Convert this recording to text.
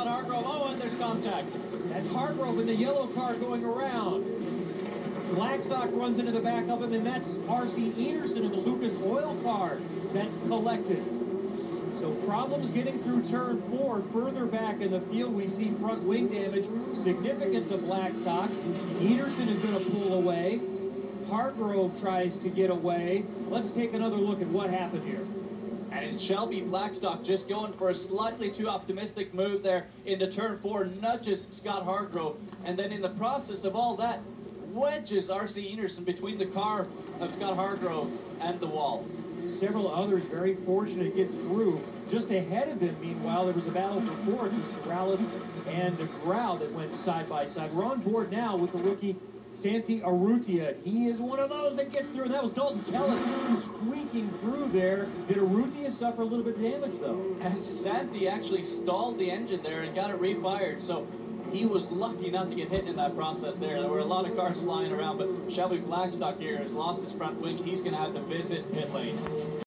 Scott Hargrove. Oh, and there's contact. That's Hargrove in the yellow car going around. Blackstock runs into the back of him, and that's R.C. Enerson in the Lucas Oil car that's collected. So problems getting through turn four. Further back in the field, we see front wing damage significant to Blackstock. Enerson is going to pull away. Hargrove tries to get away. Let's take another look at what happened here. It's Shelby Blackstock just going for a slightly too optimistic move there into turn four, nudges Scott Hargrove. And then in the process of all that, wedges R.C. Enerson between the car of Scott Hargrove and the wall. Several others very fortunate to get through. Just ahead of him, meanwhile, there was a battle for fourth with Serralles and Negrao that went side by side. We're on board now with the rookie Santi Urrutia. He is one of those that gets through, and that was Dalton Kellett squeaking through there. Did Urrutia suffer a little bit of damage, though? And Santi actually stalled the engine there and got it refired. So he was lucky not to get hit in that process there. There were a lot of cars flying around, but Shelby Blackstock here has lost his front wing. He's going to have to visit pit lane.